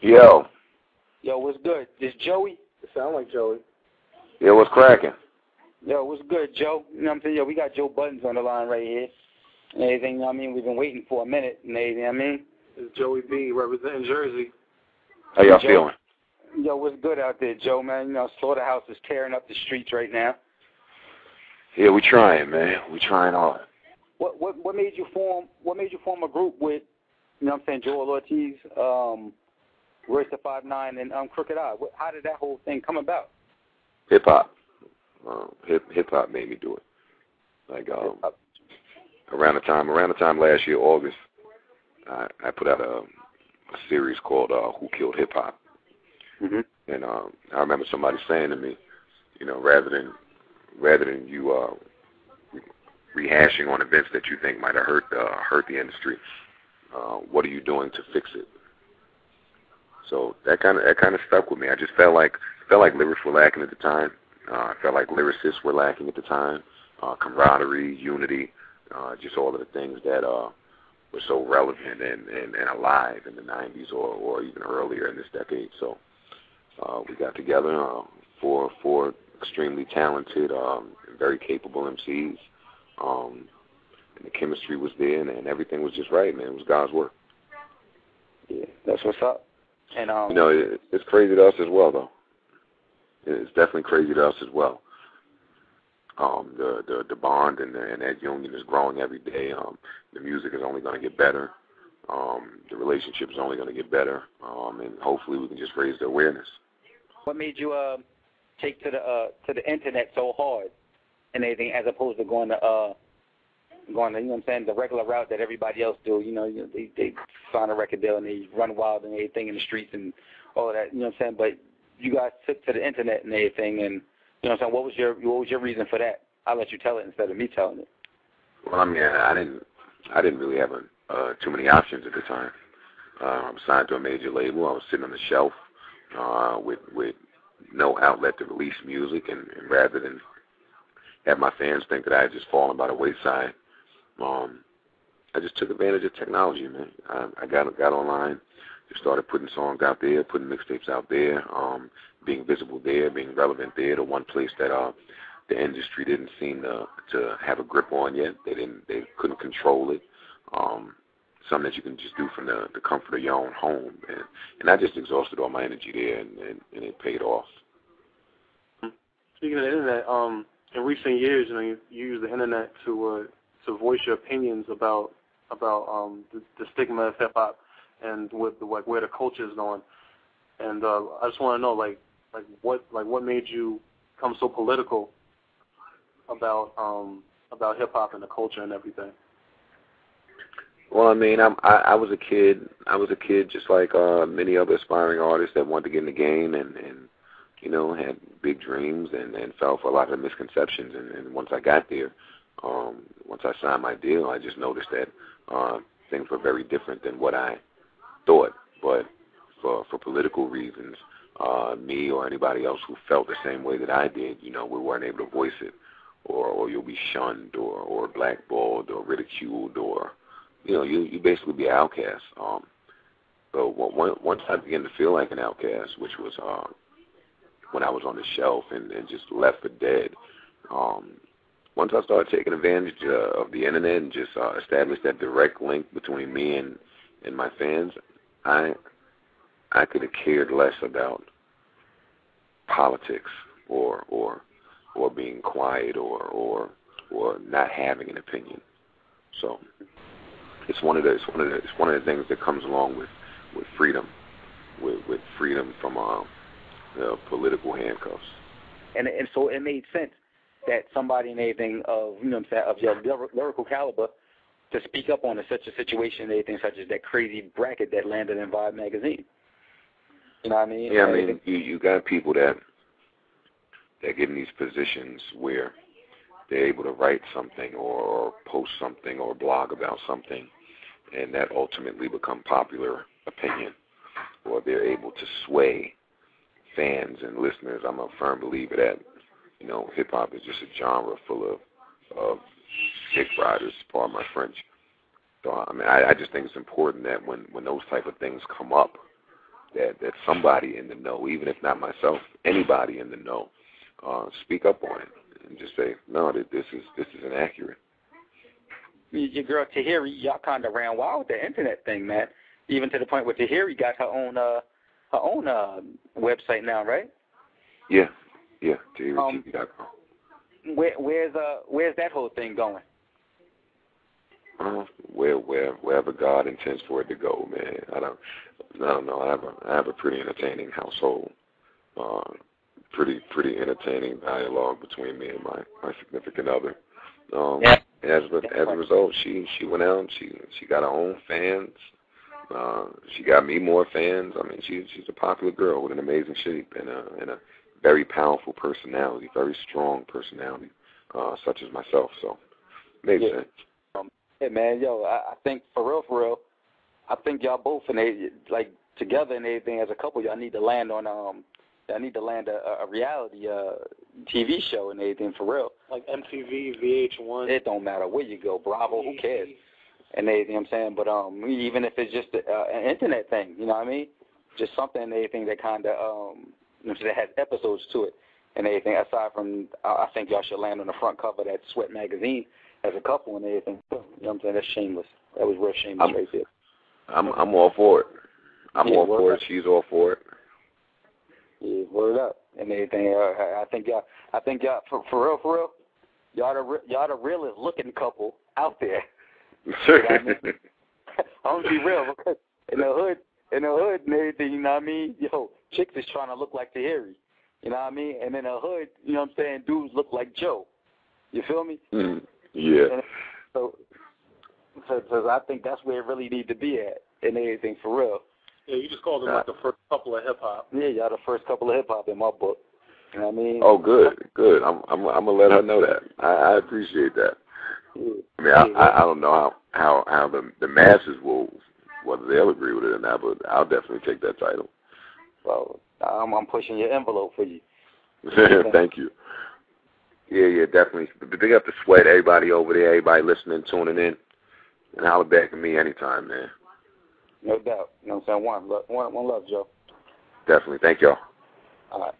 Yo. Yo, what's good? This Joey? It sound like Joey. Yeah, what's cracking? Yo, what's good, Joe? You know what I'm saying? Yo, we got Joe Budden on the line right here. And everything, you know what I mean? We've been waiting for a minute and everything, you know what I mean? It's Joey B representing Jersey. How y'all Joe. feeling? Yo, what's good out there, Joe, man? You know, Slaughterhouse is tearing up the streets right now. Yeah, we trying, man. We trying hard. What what what made you form what made you form a group with you know what I'm saying, Joell Ortiz, um, Royce the Five Nine and um Crooked I? What, how did that whole thing come about? Hip hop. Um, hip hip hop made me do it. Like um, Hip-hop. around the time around the time last year, August, I, I put out a, a series called uh, "Who Killed Hip Hop," Mhm. and um, I remember somebody saying to me, you know, rather than rather than you uh, rehashing on events that you think might have hurt uh, hurt the industry, uh, what are you doing to fix it? So that kind of that kind of stuck with me. I just felt like felt like lyrics were lacking at the time. Uh, I felt like lyricists were lacking at the time. Uh, camaraderie, unity, uh, just all of the things that uh, were so relevant and, and, and alive in the 90s or, or even earlier in this decade. So uh, we got together uh, four four extremely talented, um, very capable MCs. Um, and the chemistry was there, and, and everything was just right, man. It was God's work. Yeah, that's what's up. And um You know, it, it's crazy to us as well, though. It's definitely crazy to us as well. Um, the the the bond and, the, and that union is growing every day. Um, the music is only going to get better. Um, the relationship is only going to get better, um, and hopefully we can just raise the awareness. what made you uh take to the uh to the internet so hard and everything as opposed to going to uh going you know what I'm saying, the regular route that everybody else do, you know, you know they they sign a record deal and they run wild and everything in the streets and all that, you know what I'm saying? But you guys took to the internet and everything and you know what I'm saying, what was your what was your reason for that? I'll let you tell it instead of me telling it. Well, I mean, I didn't I didn't really have a, uh, too many options at the time. Uh, I was signed to a major label. I was sitting on the shelf uh, with with no outlet to release music, and, and rather than have my fans think that I had just fallen by the wayside, um, I just took advantage of technology, man. I, I got got online, just started putting songs out there, putting mixtapes out there, um, being visible there, being relevant there. The one place that uh, the industry didn't seem to to have a grip on yet. They didn't they couldn't control it. Um, something that you can just do from the the comfort of your own home, and and I just exhausted all my energy there, and and, and it paid off. Speaking of the internet, um, in recent years, you know, you, use the internet to uh, to voice your opinions about about um, the, the stigma of hip hop and what the, like where the culture is going. And uh, I just want to know, like, like what like what made you come so political about um, about hip hop and the culture and everything. Well, I mean, I'm, I I was a kid. I was a kid just like uh, many other aspiring artists that wanted to get in the game and and you know had big dreams and and fell for a lot of misconceptions. And, and once I got there, um, once I signed my deal, I just noticed that uh, things were very different than what I thought. But for for political reasons, uh, me or anybody else who felt the same way that I did, you know, we weren't able to voice it, or or you'll be shunned or or blackballed or ridiculed or you know, you you basically be an outcast. Um, so once I began to feel like an outcast, which was uh, when I was on the shelf and, and just left for dead. Um, once I started taking advantage uh, of the internet and just uh, established that direct link between me and and my fans, I I could have cared less about politics or or or being quiet or or or not having an opinion. So it's one of the it's one of the it's one of the things that comes along with with freedom, with with freedom from uh, the political handcuffs. And and so it made sense that somebody and anything of you know what I'm saying of your lyrical caliber to speak up on a, such a situation and anything such as that crazy bracket that landed in Vibe magazine. You know what I mean? Yeah, I mean you you got people that that get in these positions where they're able to write something or post something or blog about something and that ultimately become popular opinion or they're able to sway fans and listeners. I'm a firm believer that, you know, hip hop is just a genre full of of dick riders, pardon my French. So I mean I, I just think it's important that when, when those type of things come up that that somebody in the know, even if not myself, anybody in the know, uh, speak up on it and just say, no, that this is this is inaccurate. Your girl Tahiry, y'all kind of ran wild with the internet thing, man. Even to the point where Tahiry got her own uh her own uh website now, right? Yeah, yeah, Um, Where where's uh where's that whole thing going? Uh, where where wherever God intends for it to go, man. I don't I don't know. I have a I have a pretty entertaining household. Uh pretty pretty entertaining dialogue between me and my my significant other. Um Yeah. as a, as a result she she went out and she she got her own fans. Uh she got me more fans. I mean she she's a popular girl with an amazing shape and a and a very powerful personality, very strong personality, uh, such as myself. So made Yeah. sense. Hey man, yo, I, I think for real, for real, I think y'all both and they like together and everything as a couple, y'all need to land on um, y'all need to land a, a reality uh TV show and everything for real. Like MTV, VH1. It don't matter where you go, Bravo, who cares? And everything I'm saying, but um, even if it's just a, uh, an internet thing, you know what I mean? Just something and everything that kind of um, you know, that has episodes to it and everything. Aside from, I I think y'all should land on the front cover of that SWeT magazine as a couple and everything. You know what I'm saying? That's shameless. That was real shameless I'm- right there. I'm I'm all for it. I'm Yeah, all for up. it. She's all for it. Yeah, word up and everything. Uh, I I think y'all, I think y'all, for, for real, for real, y'all the y'all the realest looking couple out there. Sure. I'm gonna be real because in the hood, in the hood and everything, you know what I mean? Yo, chicks is trying to look like Tahiry, you know what I mean? And in the hood, you know what I'm saying? Dudes look like Joe. You feel me? Mm, yeah. And so, so, so I think that's where it really need to be at and everything for real. Yeah, you just called them like the first couple of hip hop. Yeah, y'all the first couple of hip hop in my book. You know what I mean? Oh, good, good. I'm I'm I'm gonna let her know that. I, I appreciate that. Yeah. I mean, I I, I don't know how how how the the masses will whether they'll agree with it or not, but I'll definitely take that title. So I'm, I'm pushing your envelope for you. Thank you. Yeah, yeah, definitely. Big up the SWeT, everybody over there, everybody listening, tuning in, and holler back at me anytime, man. No doubt. You know what I'm saying? One, love, one, one love, Joe. Definitely. Thank y'all. All right.